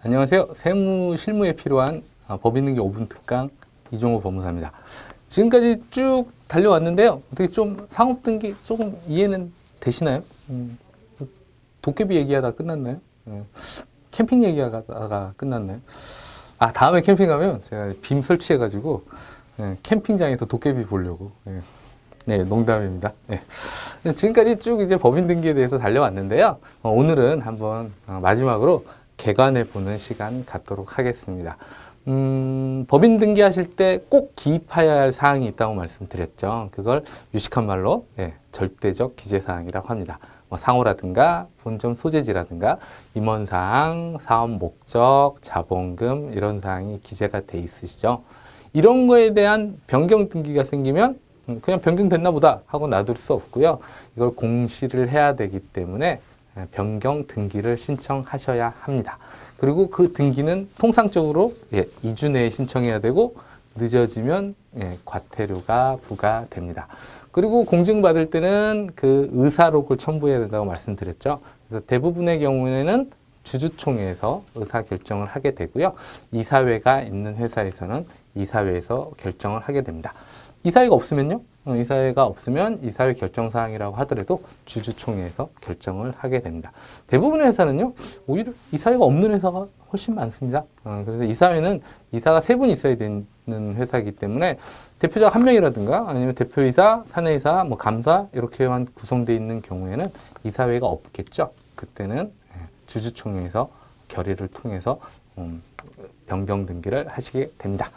안녕하세요. 세무 실무에 필요한 아, 법인등기 5분 특강 이종호 법무사입니다. 지금까지 쭉 달려왔는데요. 어떻게 좀 상업 등기 조금 이해는 되시나요? 음, 도깨비 얘기하다 끝났나요? 음, 캠핑 얘기하다가 끝났나요? 아 다음에 캠핑 가면 제가 빔 설치해가지고 예, 캠핑장에서 도깨비 보려고. 예. 네, 농담입니다. 네. 지금까지 쭉 이제 법인 등기에 대해서 달려왔는데요. 어, 오늘은 한번 어, 마지막으로 개관해 보는 시간 갖도록 하겠습니다. 음, 법인 등기하실 때 꼭 기입해야 할 사항이 있다고 말씀드렸죠. 그걸 유식한 말로 예, 절대적 기재사항이라고 합니다. 뭐 상호라든가 본점 소재지라든가 임원사항, 사업 목적, 자본금 이런 사항이 기재가 돼 있으시죠. 이런 거에 대한 변경 등기가 생기면 음, 그냥 변경됐나 보다 하고 놔둘 수 없고요. 이걸 공시를 해야 되기 때문에 예, 변경 등기를 신청하셔야 합니다. 그리고 그 등기는 통상적으로 예, 2주 내에 신청해야 되고 늦어지면 예, 과태료가 부과됩니다. 그리고 공증받을 때는 그 의사록을 첨부해야 된다고 말씀드렸죠. 그래서 대부분의 경우에는 주주총회에서 의사 결정을 하게 되고요. 이사회가 있는 회사에서는 이사회에서 결정을 하게 됩니다. 이사회가 없으면요? 어, 이사회가 없으면 이사회 결정사항이라고 하더라도 주주총회에서 결정을 하게 됩니다. 대부분의 회사는요, 오히려 이사회가 없는 회사가 훨씬 많습니다. 어, 그래서 이사회는 이사가 세 분 있어야 되는 회사이기 때문에 대표자 한 명이라든가 아니면 대표이사, 사내이사, 뭐 감사 이렇게만 구성되어 있는 경우에는 이사회가 없겠죠. 그때는 예, 주주총회에서 결의를 통해서 음, 변경 등기를 하시게 됩니다.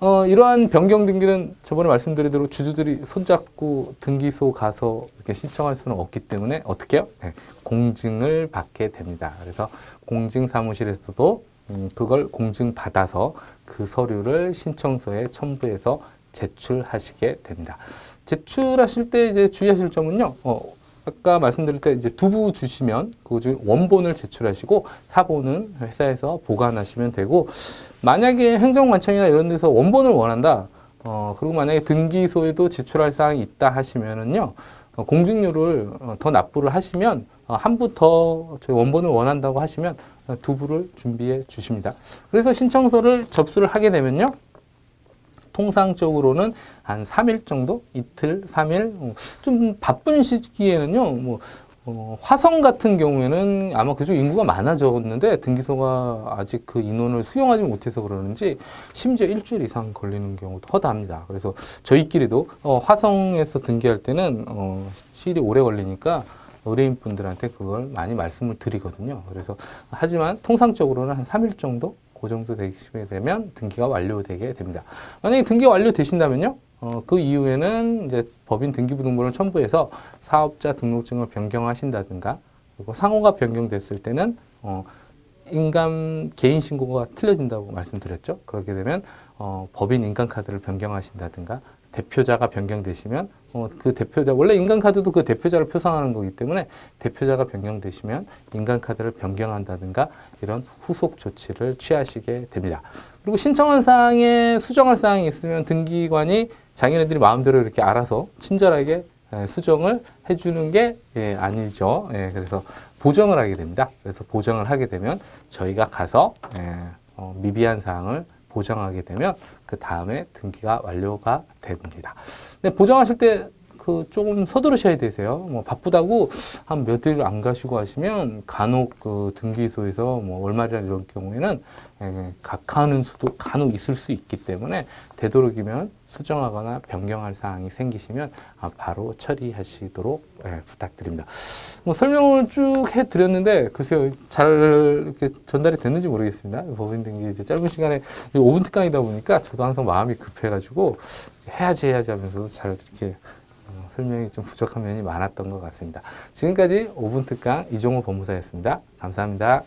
어, 이러한 변경 등기는 저번에 말씀드린 대로 주주들이 손잡고 등기소 가서 이렇게 신청할 수는 없기 때문에 어떻게 해요? 네, 공증을 받게 됩니다. 그래서 공증 사무실에서도 음, 그걸 공증 받아서 그 서류를 신청서에 첨부해서 제출하시게 됩니다. 제출하실 때 이제 주의하실 점은요. 어, 아까 말씀드릴 때 이제 두부 주시면 그중 원본을 제출하시고 사본은 회사에서 보관하시면 되고 만약에 행정관청이나 이런 데서 원본을 원한다. 어, 그리고 만약에 등기소에도 제출할 사항이 있다 하시면은요. 어, 공증료를 어, 더 납부를 하시면 어, 한부 더 저희 원본을 원한다고 하시면 어, 두부를 준비해 주십니다. 그래서 신청서를 접수를 하게 되면요. 통상적으로는 한 3일 정도? 이틀, 3일? 어, 좀 바쁜 시기에는요, 뭐, 어, 화성 같은 경우에는 아마 그쪽 인구가 많아졌는데 등기소가 아직 그 인원을 수용하지 못해서 그러는지 심지어 일주일 이상 걸리는 경우도 허다합니다. 그래서 저희끼리도 어, 화성에서 등기할 때는 어, 시일이 오래 걸리니까 의뢰인 분들한테 그걸 많이 말씀을 드리거든요. 그래서 하지만 통상적으로는 한 3일 정도 그 정도 되시게 되면 등기가 완료되게 됩니다. 만약에 등기 완료되신다면요. 어, 그 이후에는 이제 법인 등기부등본을 첨부해서 사업자 등록증을 변경하신다든가 그리고 상호가 변경됐을 때는 어, 인감 개인 신고가 틀려진다고 말씀드렸죠. 그렇게 되면 어, 법인 인감 카드를 변경하신다든가 대표자가 변경되시면 어, 그 대표자 원래 인간카드도 그 대표자를 표상하는 거기 때문에 대표자가 변경되시면 인간카드를 변경한다든가 이런 후속 조치를 취하시게 됩니다. 그리고 신청한 사항에 수정할 사항이 있으면 등기관이 자기네들이 마음대로 이렇게 알아서 친절하게 예, 수정을 해주는 게 예, 아니죠. 예, 그래서 보정을 하게 됩니다. 그래서 보정을 하게 되면 저희가 가서 예, 어, 미비한 사항을 보정하게 되면 그 다음에 등기가 완료가 됩니다. 근데 보정하실 때 그 조금 서두르셔야 되세요. 뭐 바쁘다고 한 며칠 안 가시고 하시면 간혹 그 등기소에서 뭐 월말이나 이런 경우에는 예, 각하는 수도 간혹 있을 수 있기 때문에 되도록이면 수정하거나 변경할 사항이 생기시면 아, 바로 처리하시도록 예, 부탁드립니다. 뭐 설명을 쭉 해드렸는데 글쎄요 잘 이렇게 전달이 됐는지 모르겠습니다. 법인 등기 이제 짧은 시간에 5분 특강이다 보니까 저도 항상 마음이 급해가지고 해야지 해야지 하면서도 잘 이렇게 어, 설명이 좀 부족한 면이 많았던 것 같습니다. 지금까지 5분 특강 이종호 법무사였습니다. 감사합니다.